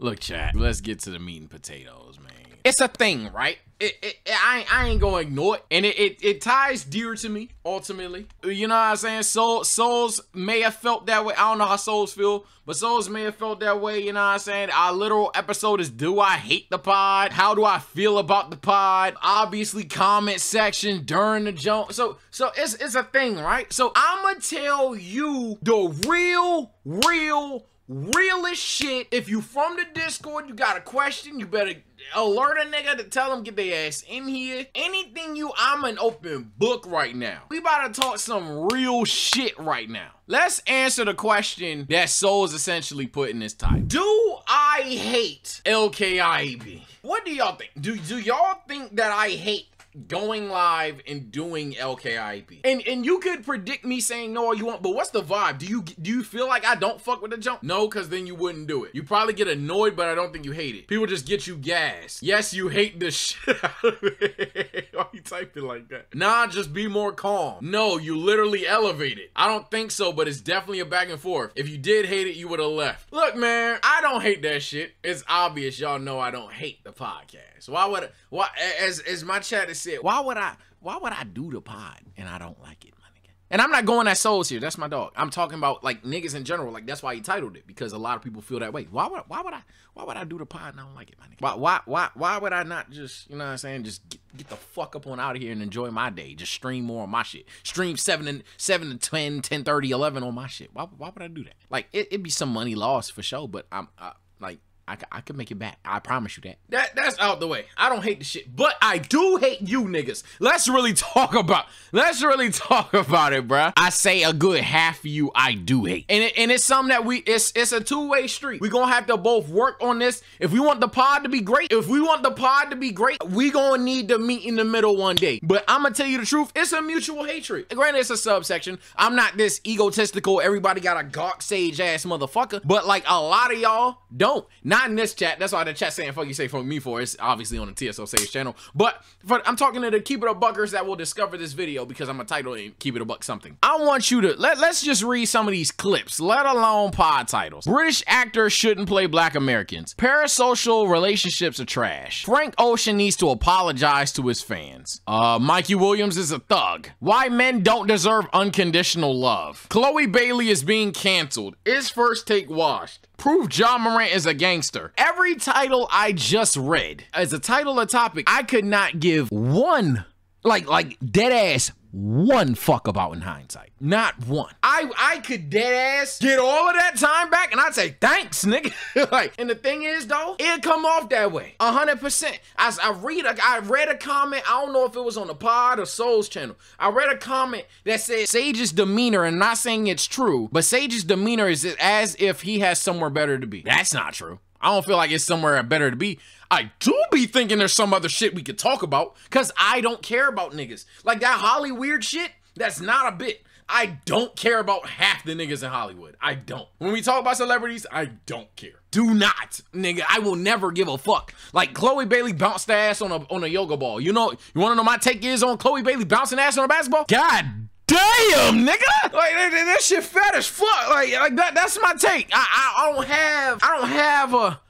Look, chat, let's get to the meat and potatoes, man. It's a thing, right? It, it, it, I, ain't, I ain't gonna ignore it. And it, it, it ties dear to me, ultimately. You know what I'm saying? Soul, souls may have felt that way. I don't know how souls feel, but souls may have felt that way. You know what I'm saying? Our literal episode is Do I Hate the Pod? How do I feel about the pod? Obviously, comment section during the jump. So, so it's, it's a thing, right? So I'ma tell you the real, real, realest shit. If you from the Discord, you got a question, you better alert a nigga to tell them get their ass in here. Anything you, I'm an open book right now. We about to talk some real shit right now. Let's answer the question that Soul is essentially putting this title. Do I hate LKIB? What do y'all think? Do, do y'all think that I hate going live and doing LKIB. And and you could predict me saying no all you want, but what's the vibe? Do you do you feel like I don't fuck with the jump? No, because then you wouldn't do it. You probably get annoyed, but I don't think you hate it. People just get you gas. Yes, you hate the shit out of it. Why you typing like that? Nah, just be more calm. No, you literally elevate it. I don't think so, but it's definitely a back and forth. If you did hate it, you would have left. Look, man, I don't hate that shit. It's obvious y'all know I don't hate the podcast. Why would why as as my chat is said, why would I why would I do the pod and I don't like it, my nigga? And I'm not going at souls here. That's my dog. I'm talking about like niggas in general. Like that's why he titled it because a lot of people feel that way. Why would why would I why would I do the pod and I don't like it, my nigga? Why why why why would I not just you know what I'm saying just get, get the fuck up on out of here and enjoy my day? Just stream more on my shit. Stream seven and seven to 10, 10 30, 11 on my shit. Why why would I do that? Like it, it'd be some money lost for sure, but I'm uh, like I, I can make it back. I promise you that. That that's out the way. I don't hate the shit, but I do hate you niggas. Let's really talk about. Let's really talk about it, bruh. I say a good half of you I do hate, and it, and it's something that we it's it's a two way street. We gonna have to both work on this. If we want the pod to be great, if we want the pod to be great, we gonna need to meet in the middle one day. But I'm gonna tell you the truth. It's a mutual hatred. Granted, it's a subsection. I'm not this egotistical. Everybody got a gawk sage ass motherfucker, but like a lot of y'all don't. Not not in this chat. That's why the chat saying fuck you say fuck me for. It's obviously on the TSO Sage channel. But I'm talking to the Keep It a Buckers that will discover this video because I'm a title and Keep It a Buck something. I want you to let let's just read some of these clips, let alone pod titles. British actors shouldn't play black Americans. Parasocial relationships are trash. Frank Ocean needs to apologize to his fans. Uh, Mikey Williams is a thug. Why men don't deserve unconditional love. Chloe Bailey is being canceled. Is first take washed. Proof Ja Morant is a gangster. Every title I just read as a title or topic, I could not give one, like, like dead ass one fuck about in hindsight. Not one. I I could dead ass get all of that time back and I'd say thanks, nigga. like, and the thing is though, it come off that way. A hundred percent. As I read a, I read a comment, I don't know if it was on the pod or Soul's channel. I read a comment that said Sage's demeanor, and not saying it's true, but Sage's demeanor is as if he has somewhere better to be. That's not true. I don't feel like it's somewhere better to be. I do be thinking there's some other shit we could talk about because I don't care about niggas. Like that Holly weird shit, that's not a bit. I don't care about half the niggas in Hollywood. I don't. When we talk about celebrities, I don't care. Do not, nigga. I will never give a fuck. Like Chloe Bailey bounced ass on a on a yoga ball. You know, you want to know my take is on Chloe Bailey bouncing ass on a basketball? God damn, nigga. Like that, that shit fat as fuck. Like, like that. That's my take. I, I, don't have. I don't have a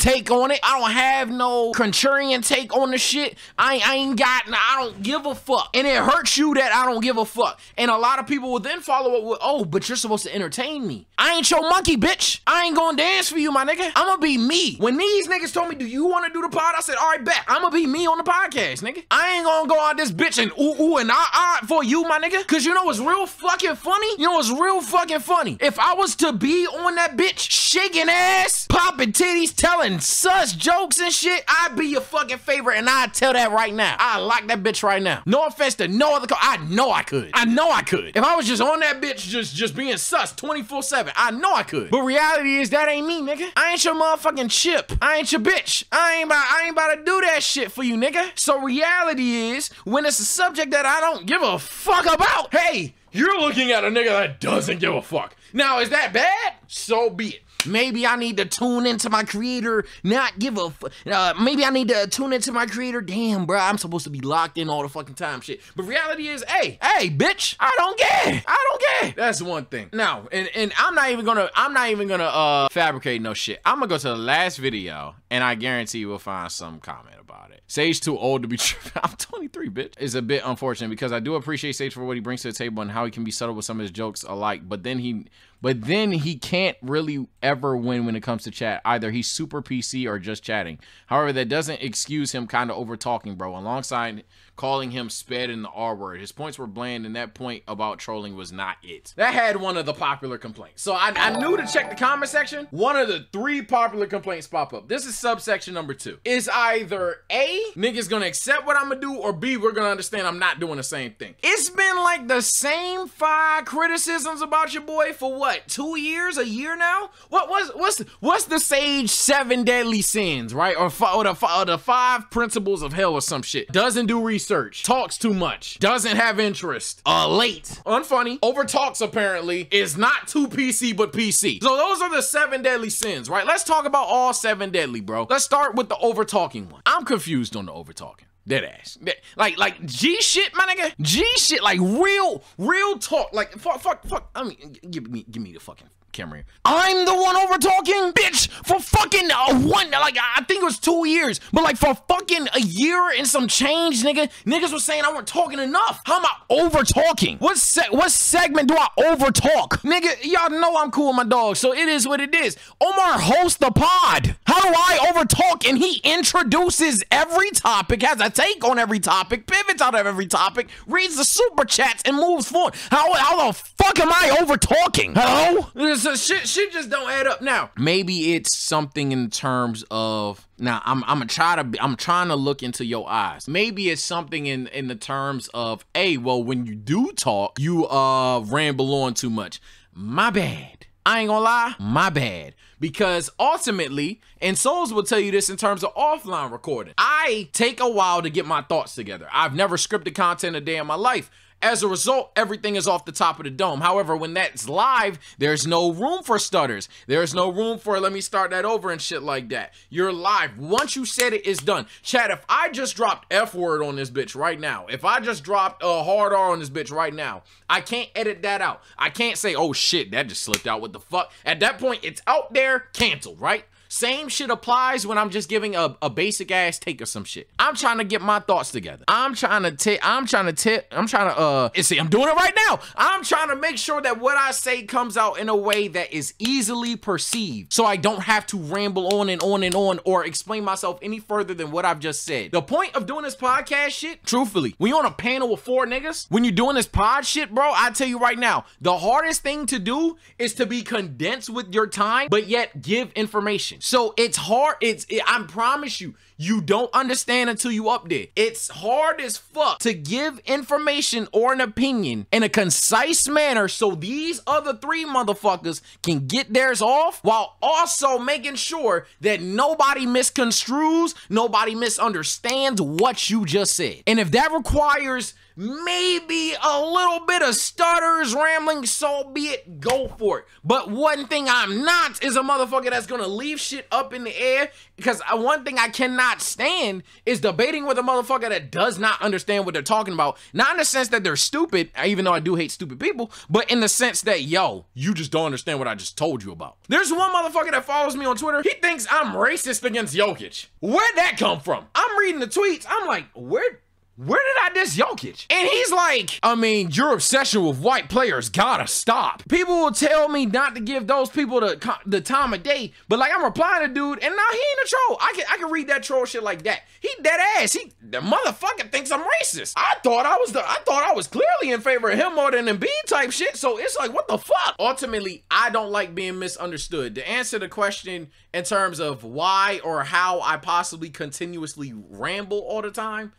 take on it. I don't have no contrarian take on the shit. I, I ain't got, I don't give a fuck. And it hurts you that I don't give a fuck. And a lot of people will then follow up with, oh, but you're supposed to entertain me. I ain't your monkey, bitch. I ain't gonna dance for you, my nigga. I'm gonna be me. When these niggas told me, do you wanna do the pod? I said, all right, bet. I'm gonna be me on the podcast, nigga. I ain't gonna go out this bitch and ooh, ooh, and ah, ah for you, my nigga. Cause you know what's real fucking funny? You know what's real fucking funny? If I was to be on that bitch, shaking ass, popping titties, telling telling sus jokes and shit, I'd be your fucking favorite, and I'd tell that right now. I like that bitch right now. No offense to no other. I know I could. I know I could. If I was just on that bitch, just just being sus 24 seven, I know I could. But reality is that ain't me, nigga. I ain't your motherfucking chip. I ain't your bitch. I ain't about. I ain't about to do that shit for you, nigga. So reality is when it's a subject that I don't give a fuck about. Hey, you're looking at a nigga that doesn't give a fuck. Now, is that bad? So be it. Maybe I need to tune into my creator, not give a. Uh, maybe I need to tune into my creator. Damn, bro, I'm supposed to be locked in all the fucking time, shit. But reality is, hey, hey, bitch, I don't care. I don't care. That's one thing. Now, and and I'm not even gonna. I'm not even gonna uh fabricate no shit. I'm gonna go to the last video, and I guarantee you will find some comment about it. Sage too old to be tripping. I'm 23, bitch. Is a bit unfortunate because I do appreciate Sage for what he brings to the table and how he can be subtle with some of his jokes alike. But then he but then he can't really ever win when it comes to chat. Either he's super PC or just chatting. However, that doesn't excuse him kind of over talking, bro. Alongside calling him sped in the R word. His points were bland, and that point about trolling was not it. That had one of the popular complaints. So I, I knew to check the comment section. One of the three popular complaints pop up. This is subsection number two. Is either A, niggas gonna accept what I'm gonna do, or B, we're gonna understand I'm not doing the same thing. It's been like the same five criticisms about your boy for what, two years, a year now? What was what's what's the sage seven deadly sins, right? Or, or, the, or the five principles of hell or some shit. Doesn't do research research, talks too much, doesn't have interest, uh, late, unfunny, over talks apparently, is not too PC but PC. So those are the seven deadly sins, right? Let's talk about all seven deadly, bro. Let's start with the over talking one. I'm confused on the over talking. Dead ass. Like, like G shit, my nigga. G shit, like real, real talk. Like, fuck, fuck, fuck. I mean, give me, give me the fucking camera. I'm the one over talking, bitch, for fucking uh, one, like, I think it was two years, but like for fucking a year and some change, nigga, niggas was saying I weren't talking enough. How am I over talking? What se what segment do I over talk? Nigga, y'all know I'm cool with my dog, so it is what it is. Omar hosts the pod. How do I over talk? And he introduces every topic, has a take on every topic, pivots out of every topic, reads the super chats, and moves forward. How, how the fuck am I over talking? Hello? So shit, shit just don't add up. Now, maybe it's something in terms of now I'm I'm try to I'm trying to look into your eyes. Maybe it's something in in the terms of, hey, well, when you do talk, you uh ramble on too much. My bad. I ain't gonna lie, my bad. Because ultimately, and Souls will tell you this in terms of offline recording, I take a while to get my thoughts together. I've never scripted content a day in my life. As a result, everything is off the top of the dome. However, when that's live, there's no room for stutters. There's no room for let me start that over and shit like that. You're live. Once you said it, it's done. Chad, if I just dropped F word on this bitch right now, if I just dropped a hard R on this bitch right now, I can't edit that out. I can't say, oh shit, that just slipped out. What the fuck? At that point, it's out there, canceled, right? Same shit applies when I'm just giving a, a basic ass take or some shit. I'm trying to get my thoughts together. I'm trying to take, I'm trying to tip, I'm trying to, uh, see, I'm doing it right now. I'm trying to make sure that what I say comes out in a way that is easily perceived. So I don't have to ramble on and on and on or explain myself any further than what I've just said. The point of doing this podcast shit, truthfully, when you're on a panel with four niggas, when you're doing this pod shit, bro, I tell you right now, the hardest thing to do is to be condensed with your time, but yet give information. So it's hard. It's it, I promise you, you don't understand until you up there. It's hard as fuck to give information or an opinion in a concise manner so these other three motherfuckers can get theirs off while also making sure that nobody misconstrues, nobody misunderstands what you just said. And if that requires maybe a little bit of stutters, rambling, so be it, go for it. But one thing I'm not is a motherfucker that's gonna leave shit up in the air because uh, one thing I cannot stand is debating with a motherfucker that does not understand what they're talking about. Not in the sense that they're stupid, even though I do hate stupid people, but in the sense that, yo, you just don't understand what I just told you about. There's one motherfucker that follows me on Twitter. He thinks I'm racist against Jokic. Where'd that come from? I'm reading the tweets. I'm like, where where did I diss Jokic? And he's like, I mean, your obsession with white players gotta stop. People will tell me not to give those people the, the time of day, but like I'm replying to dude, and now he ain't a troll. I can I can read that troll shit like that. He dead ass. He the motherfucker thinks I'm racist. I thought I was the I thought I was clearly in favor of him more than Embiid type shit. So it's like, what the fuck? Ultimately, I don't like being misunderstood. To answer the question in terms of why or how I possibly continuously ramble all the time.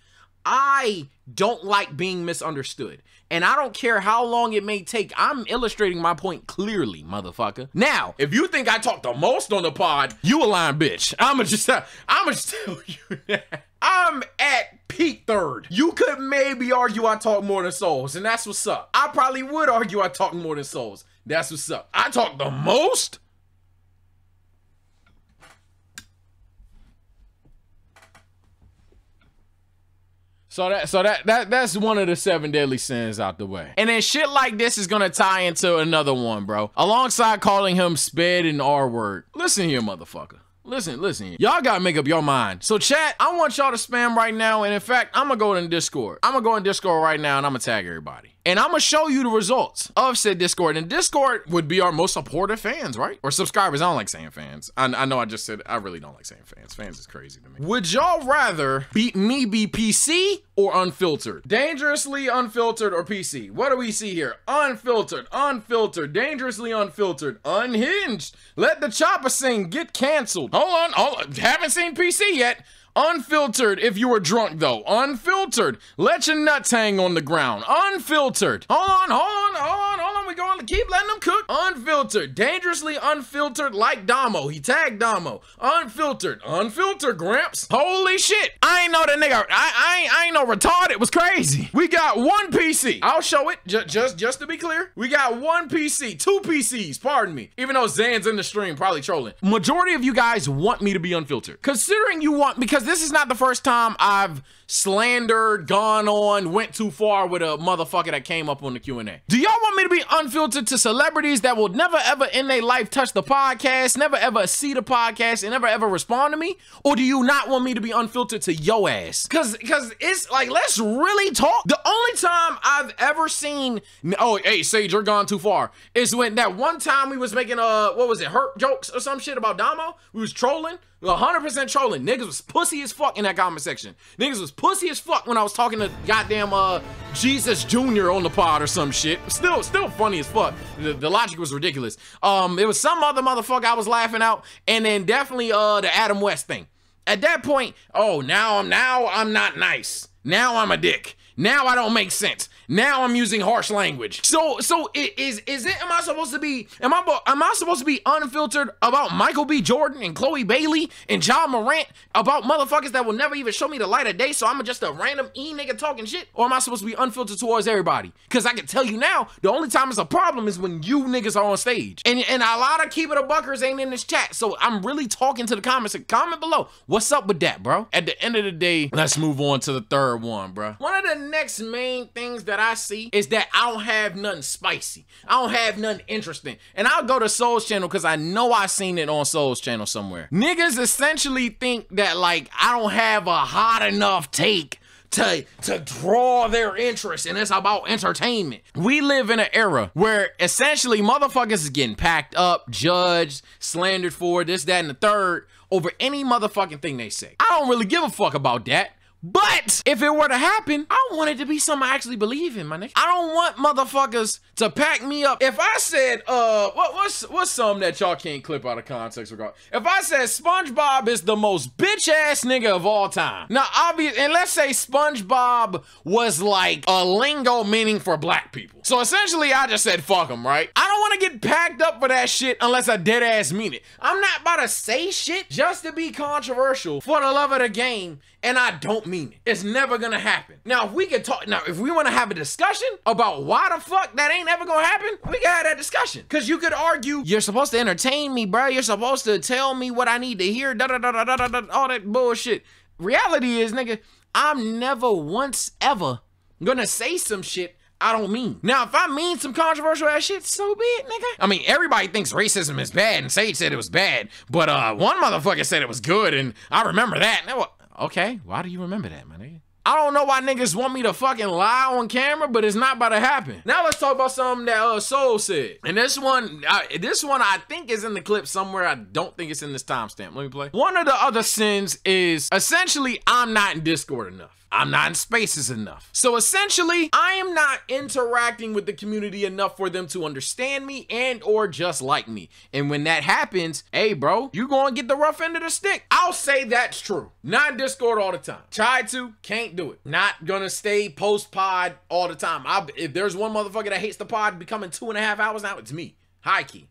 I don't like being misunderstood. And I don't care how long it may take. I'm illustrating my point clearly, motherfucker. Now, if you think I talk the most on the pod, you a lying bitch. I'ma just I'ma just tell you that. I'm at peak third. You could maybe argue I talk more than souls, and that's what's up. I probably would argue I talk more than souls. That's what's up. I talk the most So that so that that that's one of the seven deadly sins out the way. And then shit like this is gonna tie into another one, bro. Alongside calling him sped and R word. Listen here, motherfucker. Listen, listen. Y'all gotta make up your mind. So, chat, I want y'all to spam right now. And in fact, I'm gonna go in Discord. I'm gonna go in Discord right now and I'm gonna tag everybody. And I'm gonna show you the results of said Discord. And Discord would be our most supportive fans, right? Or subscribers. I don't like saying fans. I, I know I just said I really don't like saying fans. Fans is crazy to me. Would y'all rather beat me be PC or unfiltered? Dangerously unfiltered or PC? What do we see here? Unfiltered, unfiltered, dangerously unfiltered, unhinged. Let the chopper sing. Get canceled. Hold on, hold on. Haven't seen PC yet. Unfiltered if you were drunk though. Unfiltered. Let your nuts hang on the ground. Unfiltered. Hold on, hold on, hold on, to keep letting them cook. Unfiltered. Dangerously unfiltered like Damo. He tagged Damo. Unfiltered. Unfiltered, Gramps. Holy shit. I ain't know that nigga. I, I, ain't, I ain't no retard. It was crazy. We got one PC. I'll show it. Just, just, just to be clear. We got one PC. Two PCs. Pardon me. Even though Zan's in the stream, probably trolling. Majority of you guys want me to be unfiltered. Considering you want, because this is not the first time I've slandered, gone on, went too far with a motherfucker that came up on the Q&A. Do y'all want me to be unfiltered to celebrities that will never ever in their life touch the podcast, never ever see the podcast, and never ever respond to me? Or do you not want me to be unfiltered to yo ass? Cause cause it's like let's really talk. The only time I've ever seen oh hey Sage, you're gone too far, is when that one time we was making uh what was it, hurt jokes or some shit about Damo? We was trolling. 100% trolling. Niggas was pussy as fuck in that comment section. Niggas was pussy as fuck when I was talking to goddamn uh Jesus Jr. on the pod or some shit. Still, still funny as fuck. The, the logic was ridiculous. Um, it was some other motherfucker I was laughing out, and then definitely uh the Adam West thing. At that point, oh now I'm now I'm not nice. Now I'm a dick. Now I don't make sense. Now I'm using harsh language. So so is is it am I supposed to be am I am I supposed to be unfiltered about Michael B. Jordan and Chloe Bailey and Ja Morant about motherfuckers that will never even show me the light of day? So I'm just a random e nigga talking shit, or am I supposed to be unfiltered towards everybody? Because I can tell you now, the only time it's a problem is when you niggas are on stage, and and a lot of keep it a buckers ain't in this chat. So I'm really talking to the comments. Comment below. What's up with that, bro? At the end of the day, let's move on to the third one, bro. One of the next main things that I see is that I don't have nothing spicy. I don't have nothing interesting. And I'll go to Soul's channel because I know I seen it on Soul's channel somewhere. Niggas essentially think that like I don't have a hot enough take to to draw their interest and it's about entertainment. We live in an era where essentially motherfuckers is getting packed up, judged, slandered for this, that, and the third over any motherfucking thing they say. I don't really give a fuck about that. But if it were to happen, I want it to be something I actually believe in, my nigga. I don't want motherfuckers to pack me up. If I said, uh, what, what's what's something that y'all can't clip out of context regard? If I said SpongeBob is the most bitch ass nigga of all time. Now, obvious, and let's say SpongeBob was like a lingo meaning for black people. So essentially, I just said fuck him, right? I don't want to get packed up for that shit unless I dead ass mean it. I'm not about to say shit just to be controversial for the love of the game and I don't mean it. It's never gonna happen. Now, if we can talk, now, if we wanna have a discussion about why the fuck that ain't ever gonna happen, we can have that discussion. Cause you could argue, you're supposed to entertain me, bro. You're supposed to tell me what I need to hear, da da da da da da, all that bullshit. Reality is, nigga, I'm never once ever gonna say some shit I don't mean. Now, if I mean some controversial ass shit, so be it, nigga. I mean, everybody thinks racism is bad, and Sage said it was bad, but uh, one motherfucker said it was good, and I remember that. Now, Okay, why do you remember that, my nigga? I don't know why niggas want me to fucking lie on camera, but it's not about to happen. Now let's talk about something that uh, Soul said. And this one, I, this one I think is in the clip somewhere. I don't think it's in this timestamp. Let me play. One of the other sins is essentially I'm not in Discord enough. I'm not in spaces enough. So essentially, I am not interacting with the community enough for them to understand me and or just like me. And when that happens, hey bro, you gonna get the rough end of the stick. I'll say that's true. Not Discord all the time. Try to, can't do it. Not gonna stay post pod all the time. I, if there's one motherfucker that hates the pod becoming two and a half hours now, it's me. High key.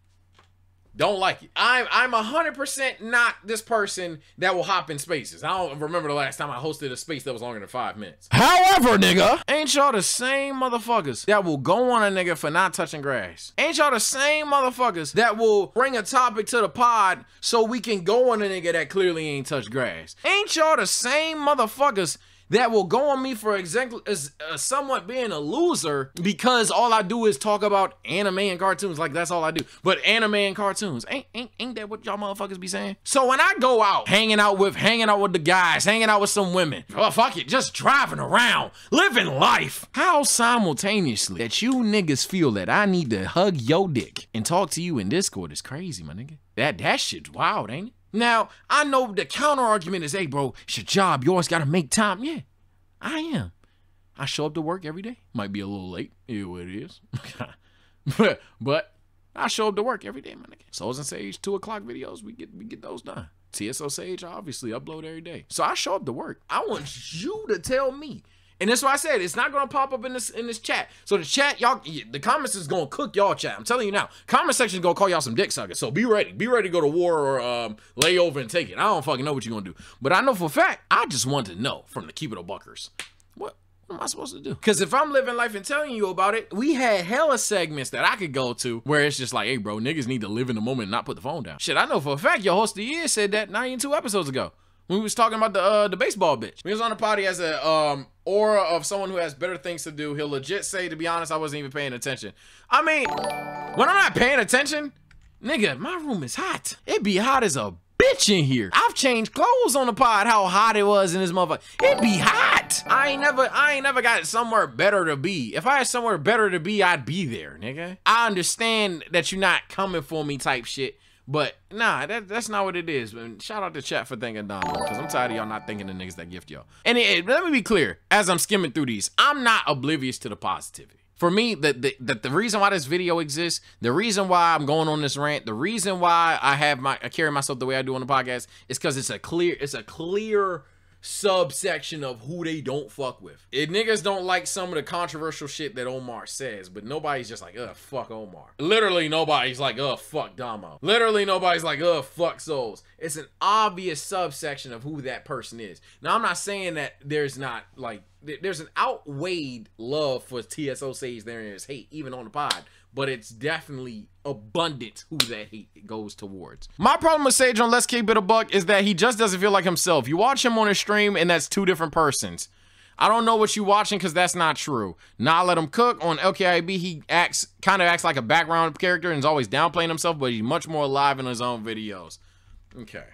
Don't like it. I'm I'm hundred percent not this person that will hop in spaces. I don't remember the last time I hosted a space that was longer than five minutes. However, nigga, ain't y'all the same motherfuckers that will go on a nigga for not touching grass? Ain't y'all the same motherfuckers that will bring a topic to the pod so we can go on a nigga that clearly ain't touched grass? Ain't y'all the same motherfuckers that will go on me for exactly as uh, somewhat being a loser because all I do is talk about anime and cartoons. Like that's all I do. But anime and cartoons ain't ain't ain't that what y'all motherfuckers be saying? So when I go out, hanging out with hanging out with the guys, hanging out with some women, oh fuck it, just driving around, living life. How simultaneously that you niggas feel that I need to hug your dick and talk to you in Discord is crazy, my nigga. That that shit's wild, ain't it? Now, I know the counter argument is, hey, bro, it's your job. You always got to make time. Yeah, I am. I show up to work every day. Might be a little late. Yeah, what it is. but, but I show up to work every day, my nigga. Souls and Sage, 2 o'clock videos, we get we get those done. TSO Sage, obviously, upload every day. So I show up to work. I want you to tell me and that's why I said it's not gonna pop up in this in this chat. So the chat, y'all, the comments is gonna cook y'all chat. I'm telling you now. Comment section is gonna call y'all some dick suckers. So be ready. Be ready to go to war or um, lay over and take it. I don't fucking know what you're gonna do. But I know for a fact, I just want to know from the Keep It Buckers. What what am I supposed to do? Because if I'm living life and telling you about it, we had hella segments that I could go to where it's just like, hey, bro, niggas need to live in the moment and not put the phone down. Shit, I know for a fact your host of the year said that 92 episodes ago when we was talking about the uh, the baseball bitch. He was on the pod, he has a um aura of someone who has better things to do. He'll legit say, to be honest, I wasn't even paying attention. I mean, when I'm not paying attention, nigga, my room is hot. It be hot as a bitch in here. I've changed clothes on the pod, how hot it was in this motherfucker. It be hot. I ain't never, I ain't never got somewhere better to be. If I had somewhere better to be, I'd be there, nigga. I understand that you're not coming for me type shit. But nah, that, that's not what it is. And shout out to chat for thinking Dom, because I'm tired of y'all not thinking the niggas that gift y'all. And it, it, let me be clear, as I'm skimming through these, I'm not oblivious to the positivity. For me, the, the, the, the reason why this video exists, the reason why I'm going on this rant, the reason why I have my I carry myself the way I do on the podcast is because it's a clear, it's a clear subsection of who they don't fuck with. If niggas don't like some of the controversial shit that Omar says, but nobody's just like, ugh, fuck Omar. Literally nobody's like, ugh, fuck Damo. Literally nobody's like, ugh, fuck Souls. It's an obvious subsection of who that person is. Now, I'm not saying that there's not, like, there's an outweighed love for TSO Sage there and there is hate, even on the pod but it's definitely abundant who that he goes towards. My problem with Sage on Let's Keep It a Buck is that he just doesn't feel like himself. You watch him on a stream and that's two different persons. I don't know what you watching because that's not true. Not let him cook on LKIB. He acts kind of acts like a background character and is always downplaying himself, but he's much more alive in his own videos. Okay,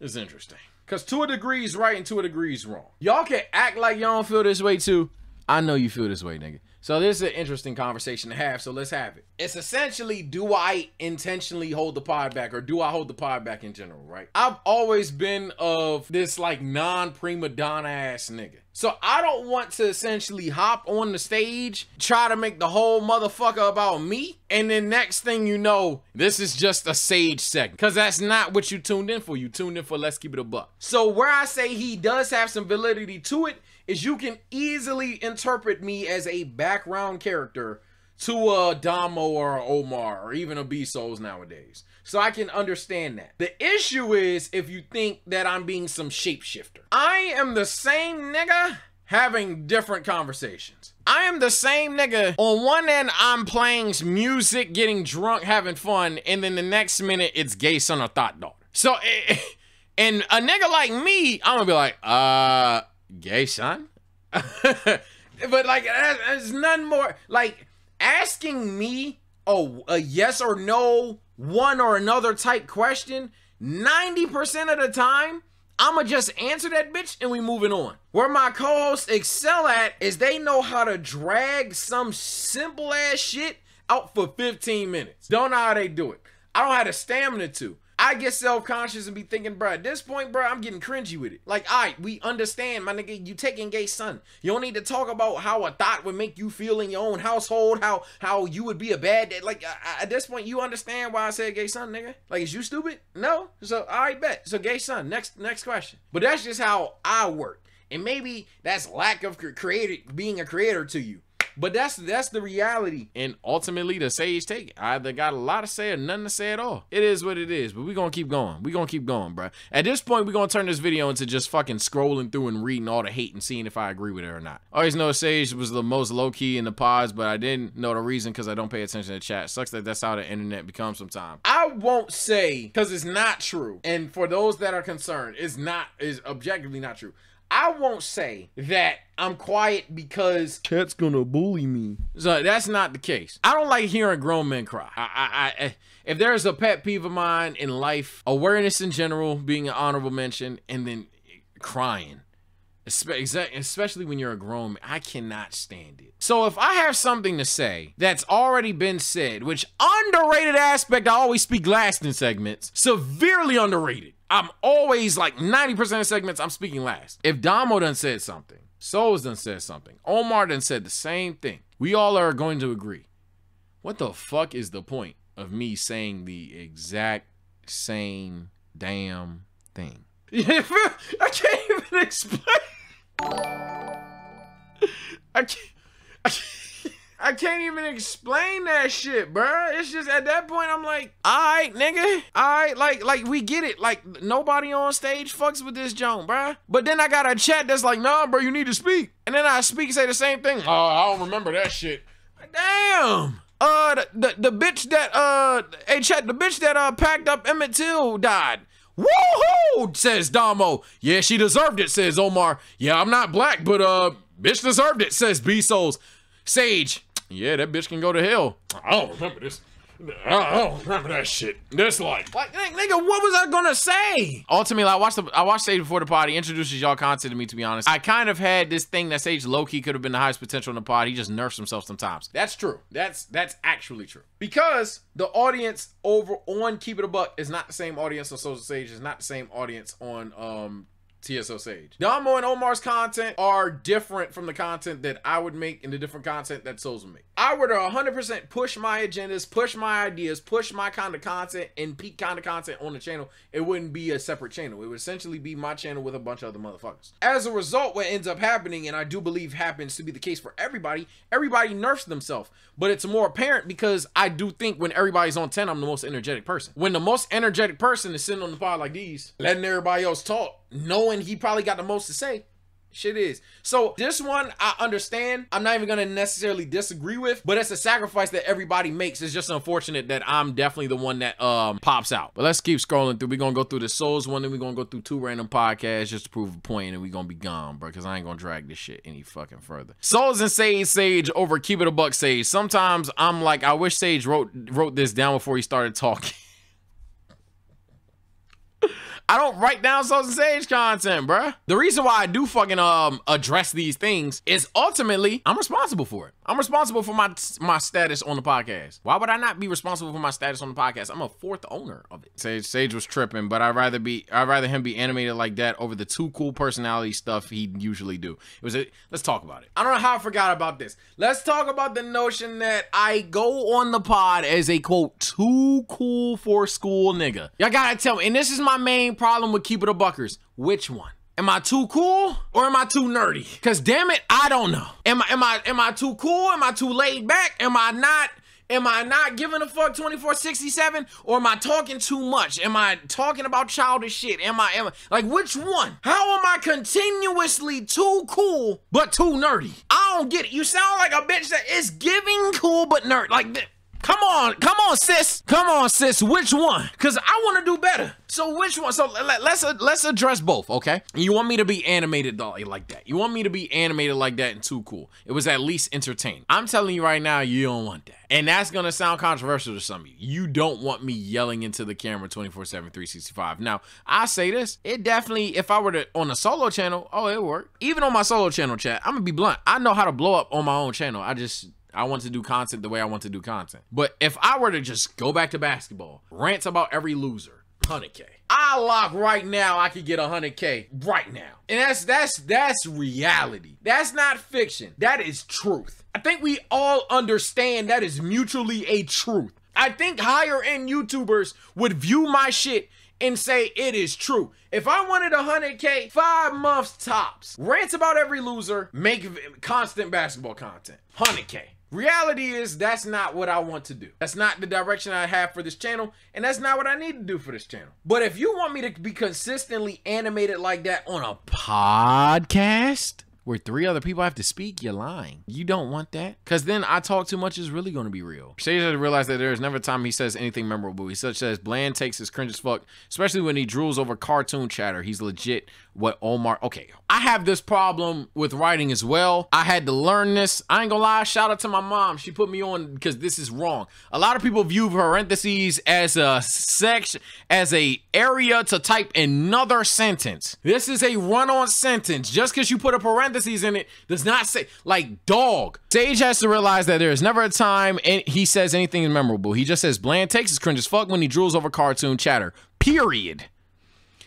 it's interesting because two a degree is right and two a degree is wrong. Y'all can act like y'all don't feel this way too. I know you feel this way, nigga. So this is an interesting conversation to have. So let's have it. It's essentially, do I intentionally hold the pod back or do I hold the pod back in general, right? I've always been of this like non-prima donna ass nigga. So I don't want to essentially hop on the stage, try to make the whole motherfucker about me, and then next thing you know, this is just a sage segment. Cause that's not what you tuned in for. You tuned in for Let's Keep It a Buck. So where I say he does have some validity to it is you can easily interpret me as a background character to a Damo or a Omar or even a B Souls nowadays. So I can understand that. The issue is if you think that I'm being some shapeshifter. I am the same nigga having different conversations. I am the same nigga. On one end, I'm playing music, getting drunk, having fun, and then the next minute, it's gay son or thought daughter. So, and a nigga like me, I'm gonna be like, uh, gay son? but like, there's none more. Like, asking me oh, a yes or no, one or another type question, 90% of the time, I'ma just answer that bitch and we moving on. Where my co-hosts excel at is they know how to drag some simple ass shit out for 15 minutes. Don't know how they do it. I don't have the stamina to. I get self-conscious and be thinking, bro, at this point, bro, I'm getting cringy with it. Like, all right, we understand, my nigga, you taking gay son. You don't need to talk about how a thought would make you feel in your own household, how how you would be a bad dad. Like, at this point, you understand why I said gay son, nigga? Like, is you stupid? No? So, all right, bet. So, gay son, next next question. But that's just how I work. And maybe that's lack of creative, being a creator to you. But that's that's the reality. And ultimately, the sage take I either got a lot to say or nothing to say at all. It is what it is. But we gonna keep going. We gonna keep going, bro. At this point, we gonna turn this video into just fucking scrolling through and reading all the hate and seeing if I agree with it or not. I always know Sage was the most low key in the pods, but I didn't know the reason because I don't pay attention to chat. Sucks that that's how the internet becomes sometimes. I won't say because it's not true. And for those that are concerned, it's not is objectively not true. I won't say that I'm quiet because Cat's gonna bully me. so that's not the case. I don't like hearing grown men cry. I, I, I, if there's a pet peeve of mine in life, awareness in general being an honorable mention, and then crying. Especially when you're a grown man, I cannot stand it. So if I have something to say that's already been said, which underrated aspect, I always speak last in segments, severely underrated. I'm always like 90% of segments, I'm speaking last. If Damo done said something, Souls done said something, Omar done said the same thing, we all are going to agree. What the fuck is the point of me saying the exact same damn thing? I can't even explain. I can't, I can't, I can't even explain that shit, bruh. It's just at that point I'm like, all right, nigga, all right, like, like we get it. Like nobody on stage fucks with this joint, bruh. But then I got a chat that's like, nah, bro, you need to speak. And then I speak, and say the same thing. Oh, I don't remember that shit. Damn. Uh, the, the, the bitch that uh, hey, chat, the bitch that uh packed up Emmett Till died. Woohoo! Says Damo. Yeah, she deserved it, says Omar. Yeah, I'm not black, but uh, bitch deserved it, says B Souls. Sage. Yeah, that bitch can go to hell. I don't remember this. I don't remember that shit. This like, like, nigga, what was I gonna say? Ultimately, I watched the, I watched Sage before the pod. He introduces y'all content to me. To be honest, I kind of had this thing that Sage low key could have been the highest potential in the pod. He just nerfs himself sometimes. That's true. That's that's actually true because the audience over on Keep It a Buck is not the same audience on Souls and Sage. Is not the same audience on um TSO Sage. Damo and Omar's content are different from the content that I would make and the different content that Souls would make. I were to 100% push my agendas, push my ideas, push my kind of content, and peak kind of content on the channel, it wouldn't be a separate channel. It would essentially be my channel with a bunch of other motherfuckers. As a result, what ends up happening, and I do believe happens to be the case for everybody, everybody nerfs themselves. But it's more apparent because I do think when everybody's on 10, I'm the most energetic person. When the most energetic person is sitting on the pod like these, letting everybody else talk, knowing he probably got the most to say. Shit is. So this one I understand. I'm not even gonna necessarily disagree with, but it's a sacrifice that everybody makes. It's just unfortunate that I'm definitely the one that um pops out. But let's keep scrolling through. We're gonna go through the Souls one, then we're gonna go through two random podcasts just to prove a point, and we're gonna be gone, bro. Cause I ain't gonna drag this shit any fucking further. Souls and Sage Sage over Keep It a Buck Sage. Sometimes I'm like, I wish Sage wrote wrote this down before he started talking. I don't write down and Sage content, bruh. The reason why I do fucking um address these things is ultimately I'm responsible for it. I'm responsible for my my status on the podcast. Why would I not be responsible for my status on the podcast? I'm a fourth owner of it. Sage Sage was tripping, but I'd rather be I'd rather him be animated like that over the too cool personality stuff he usually do. It was a, let's talk about it. I don't know how I forgot about this. Let's talk about the notion that I go on the pod as a quote too cool for school nigga. Y'all gotta tell me, and this is my main problem with Keep It a Buckers. Which one? Am I too cool or am I too nerdy? Cause damn it, I don't know. Am I am I am I too cool? Am I too laid back? Am I not Am I not giving a fuck 2467 or am I talking too much? Am I talking about childish shit? Am I am I, like which one? How am I continuously too cool but too nerdy? I don't get it. You sound like a bitch that is giving cool but nerd. Like Come on, come on, sis. Come on, sis. Which one? Cause I want to do better. So which one? So let, us let's address both, okay? You want me to be animated like that? You want me to be animated like that and too cool? It was at least entertaining. I'm telling you right now, you don't want that, and that's gonna sound controversial to some of you. You don't want me yelling into the camera 24/7, 365. Now I say this, it definitely. If I were to on a solo channel, oh, it work. Even on my solo channel, chat, I'm gonna be blunt. I know how to blow up on my own channel. I just I want to do content the way I want to do content. But if I were to just go back to basketball, rant about every loser, 100K. I lock right now, I could get 100K right now. And that's that's that's reality. That's not fiction. That is truth. I think we all understand that is mutually a truth. I think higher end YouTubers would view my shit and say it is true. If I wanted 100K, five months tops, rants about every loser, make constant basketball content. 100K. Reality is that's not what I want to do. That's not the direction I have for this channel, and that's not what I need to do for this channel. But if you want me to be consistently animated like that on a podcast, where three other people have to speak, you're lying. You don't want that. Because then I talk too much is really going to be real. Sage has realized that there is never a time he says anything memorable. He such as Bland takes his cringe as fuck, especially when he drools over cartoon chatter. He's legit what Omar. Okay, I have this problem with writing as well. I had to learn this. I ain't gonna lie. Shout out to my mom. She put me on because this is wrong. A lot of people view parentheses as a section, as a area to type another sentence. This is a run-on sentence. Just because you put a parentheses in it does not say like dog. Sage has to realize that there is never a time and he says anything memorable. He just says Bland takes his cringe as fuck when he drools over cartoon chatter. Period.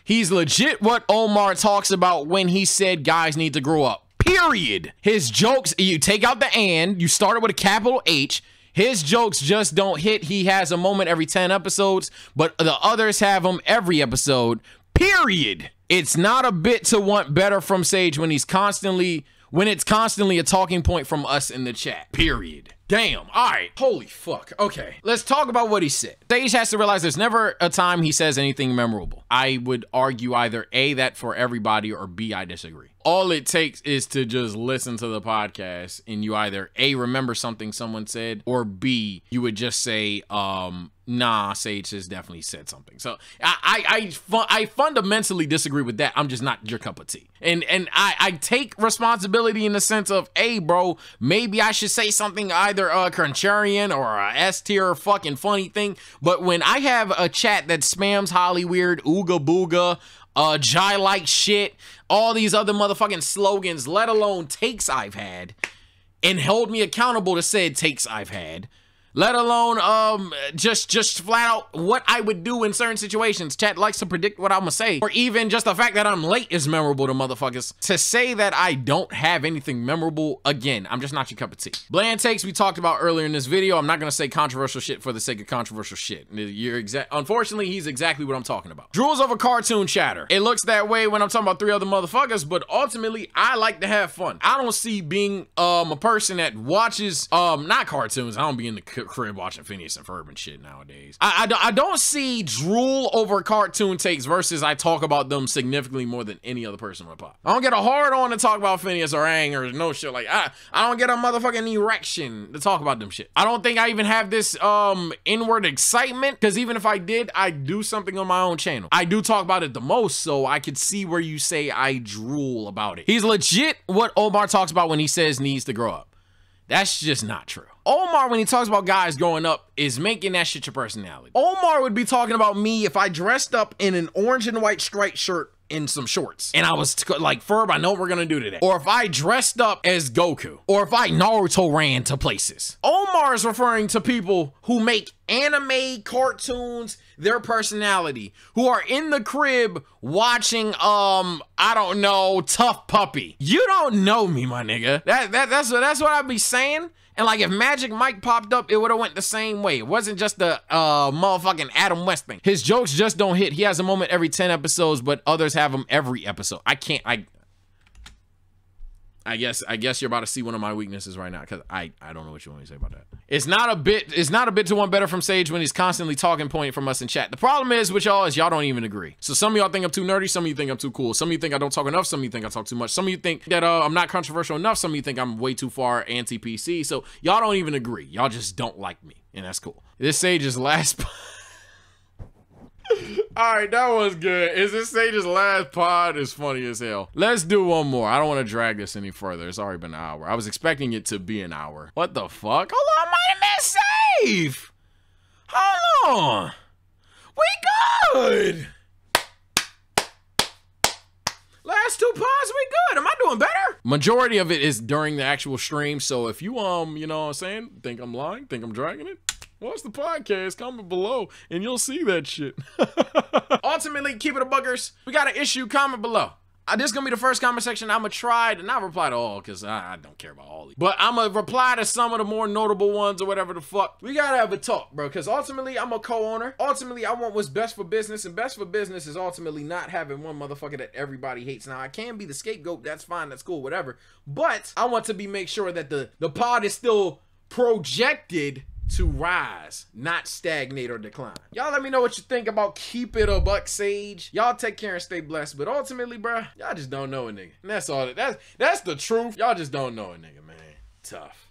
He's legit what Omar talks about when he said guys need to grow up. Period. His jokes, you take out the and, you start it with a capital H. His jokes just don't hit. He has a moment every 10 episodes, but the others have them every episode. Period. It's not a bit to want better from Sage when he's constantly when it's constantly a talking point from us in the chat. Period. Damn. All right. Holy fuck. Okay. Let's talk about what he said. Sage has to realize there's never a time he says anything memorable. I would argue either A, that for everybody, or B, I disagree. All it takes is to just listen to the podcast and you either A, remember something someone said, or B, you would just say, um, nah, Sage has definitely said something. So I I I, I fundamentally disagree with that. I'm just not your cup of tea. And and I I take responsibility in the sense of, hey, bro, maybe I should say something either a contrarian or a S tier fucking funny thing. But when I have a chat that spams Holly weird, ooga booga, uh, Jai like shit, all these other motherfucking slogans, let alone takes I've had, and hold me accountable to said takes I've had let alone um just just flat out what I would do in certain situations. Chat likes to predict what I'm gonna say, or even just the fact that I'm late is memorable to motherfuckers. To say that I don't have anything memorable, again, I'm just not your cup of tea. Bland takes we talked about earlier in this video. I'm not gonna say controversial shit for the sake of controversial shit. You're exact. Unfortunately, he's exactly what I'm talking about. Drools over cartoon chatter. It looks that way when I'm talking about three other motherfuckers, but ultimately, I like to have fun. I don't see being um a person that watches um not cartoons. I don't be in the crib watching Phineas and Ferb and shit nowadays. I, I, I don't see drool over cartoon takes versus I talk about them significantly more than any other person would pop. I don't get a hard on to talk about Phineas or Aang or no shit like I I don't get a motherfucking erection to talk about them shit. I don't think I even have this um inward excitement because even if I did, I'd do something on my own channel. I do talk about it the most, so I could see where you say I drool about it. He's legit what Omar talks about when he says needs to grow up. That's just not true. Omar, when he talks about guys growing up, is making that shit your personality. Omar would be talking about me if I dressed up in an orange and white striped shirt in some shorts. And I was like, Ferb, I know what we're gonna do today. Or if I dressed up as Goku. Or if I Naruto ran to places. Omar is referring to people who make anime cartoons their personality. Who are in the crib watching, um, I don't know, Tough Puppy. You don't know me, my nigga. That, that, that's, what, that's what I be saying. And like if Magic Mike popped up, it would have went the same way. It wasn't just the uh motherfucking Adam West thing. His jokes just don't hit. He has a moment every 10 episodes, but others have them every episode. I can't I I guess I guess you're about to see one of my weaknesses right now because I I don't know what you want me to say about that. It's not a bit it's not a bit to one better from Sage when he's constantly talking point from us in chat. The problem is with y'all is y'all don't even agree. So some of y'all think I'm too nerdy, some of you think I'm too cool, some of you think I don't talk enough, some of you think I talk too much, some of you think that uh, I'm not controversial enough, some of you think I'm way too far anti PC. So y'all don't even agree. Y'all just don't like me, and that's cool. This Sage's last. All right, that was good. Is this Sage's last pod is funny as hell. Let's do one more. I don't want to drag this any further. It's already been an hour. I was expecting it to be an hour. What the fuck? Hold on, my man safe. Hold on. We good. Last two pods, we good. Am I doing better? Majority of it is during the actual stream. So if you um, you know what I'm saying, think I'm lying, think I'm dragging it, Watch the podcast, comment below, and you'll see that shit. Ultimately, keep it a buckers. We got an issue, comment below. Uh, this is gonna be the first comment section I'm gonna try to not reply to all because I, I, don't care about all these. But I'm gonna reply to some of the more notable ones or whatever the fuck. We gotta have a talk, bro. Because ultimately, I'm a co-owner. Ultimately, I want what's best for business, and best for business is ultimately not having one motherfucker that everybody hates. Now, I can be the scapegoat. That's fine. That's cool. Whatever. But I want to be make sure that the the pod is still projected to rise, not stagnate or decline. Y'all let me know what you think about keep it a buck sage. Y'all take care and stay blessed. But ultimately, bruh, y'all just don't know a nigga. And that's all. That's that's the truth. Y'all just don't know a nigga, man. Tough.